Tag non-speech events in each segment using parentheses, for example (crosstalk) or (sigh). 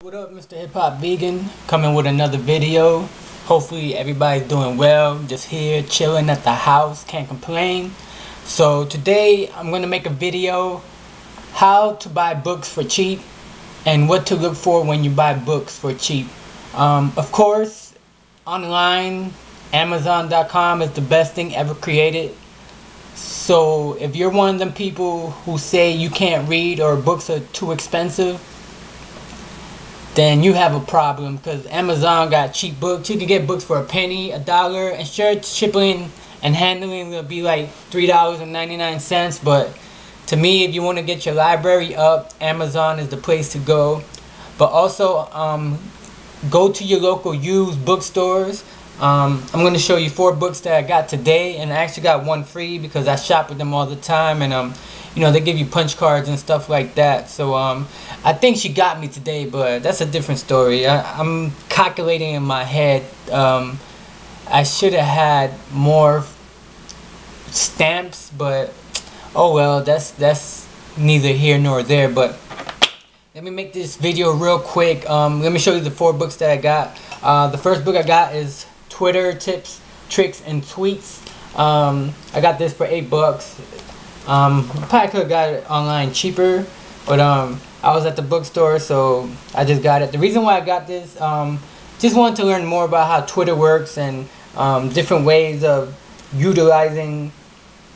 What up, Mr. Hip Hop Vegan? Coming with another video. Hopefully, everybody's doing well. Just here, chilling at the house, can't complain. So, today I'm going to make a video how to buy books for cheap and what to look for when you buy books for cheap. Um, of course, online, Amazon.com is the best thing ever created. So, if you're one of them people who say you can't read or books are too expensive, then you have a problem because Amazon got cheap books. You can get books for a penny, a dollar, and sure, shipping and handling will be like $3.99. But to me, if you want to get your library up, Amazon is the place to go. But also, um, go to your local used bookstores. Um, I'm going to show you four books that I got today, and I actually got one free because I shop with them all the time, and um, you know they give you punch cards and stuff like that. So um, I think she got me today, but that's a different story. I, am calculating in my head. Um, I should have had more stamps, but oh well. That's that's neither here nor there. But let me make this video real quick. Um, let me show you the four books that I got. Uh, the first book I got is Twitter tips, tricks, and tweets. Um, I got this for eight bucks. Um, probably could have got it online cheaper, but um, I was at the bookstore, so I just got it. The reason why I got this, um, just wanted to learn more about how Twitter works and um, different ways of utilizing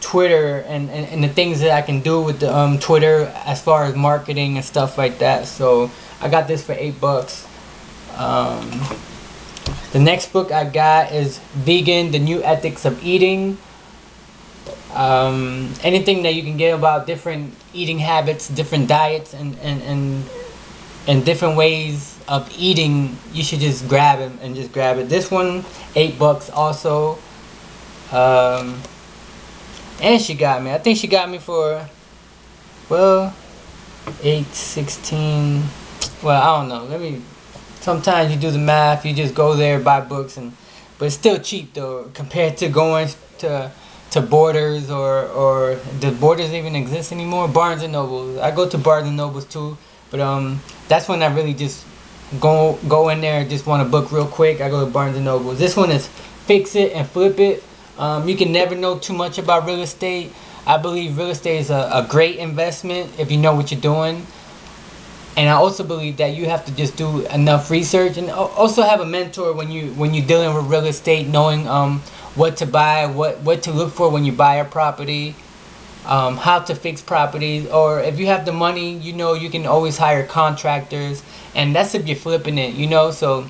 Twitter and, and, and, the things that I can do with the um, Twitter as far as marketing and stuff like that. So I got this for eight bucks. Um, the next book I got is Vegan: The New Ethics of Eating um, anything that you can get about different eating habits, different diets, and, and, and, and different ways of eating, you should just grab it and just grab it. This one, eight bucks also. Um, and she got me. I think she got me for, well, eight, sixteen. Well, I don't know. Let me. Sometimes you do the math. You just go there, buy books, and but it's still cheap though compared to going to to Borders or or does Borders even exist anymore? Barnes and Noble. I go to Barnes and Nobles too, but um, that's when I really just go go in there and just want a book real quick. I go to Barnes and Nobles. This one is Fix It and Flip It. Um, you can never know too much about real estate. I believe real estate is a, a great investment if you know what you're doing. And I also believe that you have to just do enough research and also have a mentor when you when you're dealing with real estate, knowing um, what to buy, what what to look for when you buy a property, um, how to fix properties, or if you have the money, you know you can always hire contractors, and that's if you're flipping it, you know. So,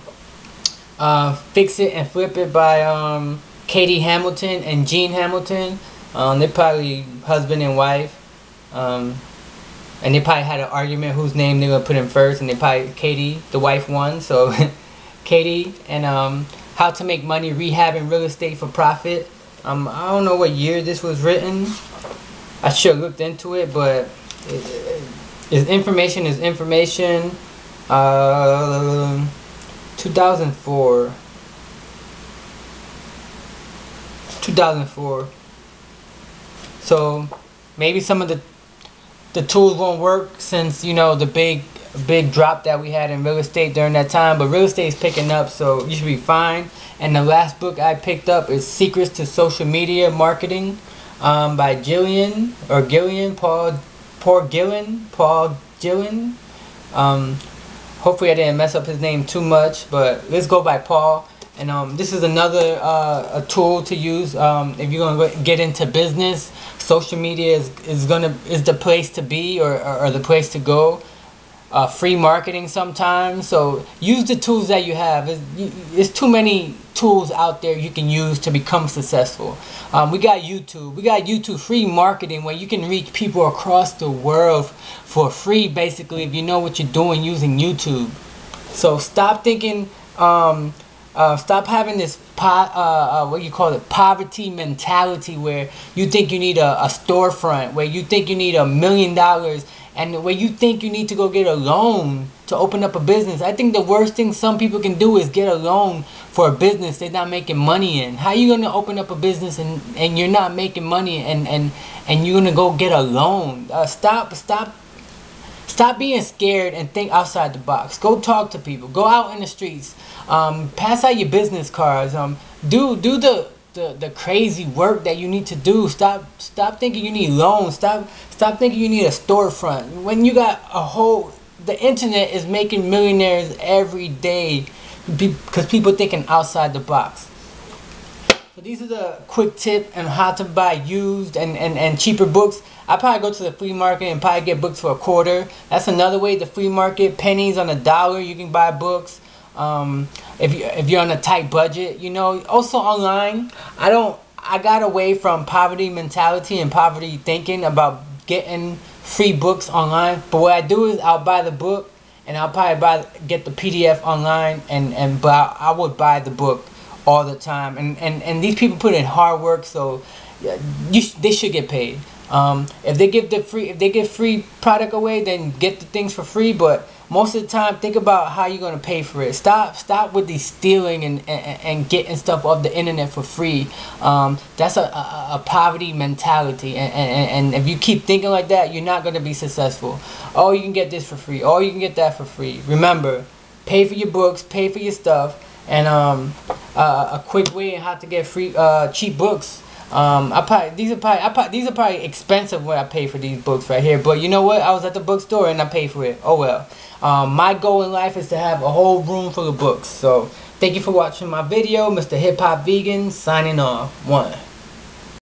uh, fix it and flip it by um, Katie Hamilton and Gene Hamilton. Um, they're probably husband and wife. Um, and they probably had an argument whose name they gonna put in first, and they probably Katie, the wife, won. So (laughs) Katie and um, how to Make Money Rehabbing Real Estate for Profit. Um, I don't know what year this was written. I should have looked into it, but it, it, information is information. Uh, 2004. 2004. So maybe some of the the tools won't work since you know the big big drop that we had in real estate during that time, but real estate is picking up, so you should be fine. And the last book I picked up is Secrets to Social Media Marketing um, by Gillian or Gillian Paul Paul Gillen Paul Gillian. Um, hopefully I didn't mess up his name too much, but let's go by Paul. And um, this is another uh, a tool to use um, if you're gonna get into business. Social media is, is gonna is the place to be or, or, or the place to go uh, free marketing sometimes. So use the tools that you have. There's, too many tools out there you can use to become successful. Um, we got YouTube. We got YouTube free marketing where you can reach people across the world for free, basically, if you know what you're doing using YouTube. So stop thinking. Um, uh, stop having this po- uh, uh, what you call it poverty mentality where you think you need a, a storefront where you think you need a million dollars and where you think you need to go get a loan to open up a business. I think the worst thing some people can do is get a loan for a business they're not making money in. How you going to open up a business and, and you're not making money and, and, and you're going to go get a loan? Uh, stop stop Stop being scared and think outside the box. Go talk to people. Go out in the streets. Um, pass out your business cards. Um, do do the, the the crazy work that you need to do. Stop stop thinking you need loans. Stop stop thinking you need a storefront. When you got a whole the internet is making millionaires every day because people thinking outside the box. So these are the quick tip on how to buy used and, and, and cheaper books. I probably go to the flea market and probably get books for a quarter. That's another way. The flea market, pennies on a dollar, you can buy books. Um, if you if you're on a tight budget, you know. Also online, I don't. I got away from poverty mentality and poverty thinking about getting free books online. But what I do is I'll buy the book and I'll probably buy get the PDF online and and but I would buy the book all the time. And and and these people put in hard work, so you they should get paid. Um, if they give the free if they give free product away, then get the things for free. But most of the time think about how you're going to pay for it. Stop stop with the stealing and, and, and getting stuff off the internet for free. Um, that's a, a, a, poverty mentality. And, and, and if you keep thinking like that you're not going to be successful. Oh you can get this for free. Oh you can get that for free. Remember pay for your books pay for your stuff and um, uh, a quick way how to get free uh, cheap books um, I probably these are probably, I probably these are probably expensive when I pay for these books right here. But you know what? I was at the bookstore and I paid for it. Oh well. Um, my goal in life is to have a whole room full of books. So thank you for watching my video. Mr. Hip Hop Vegan signing off. One.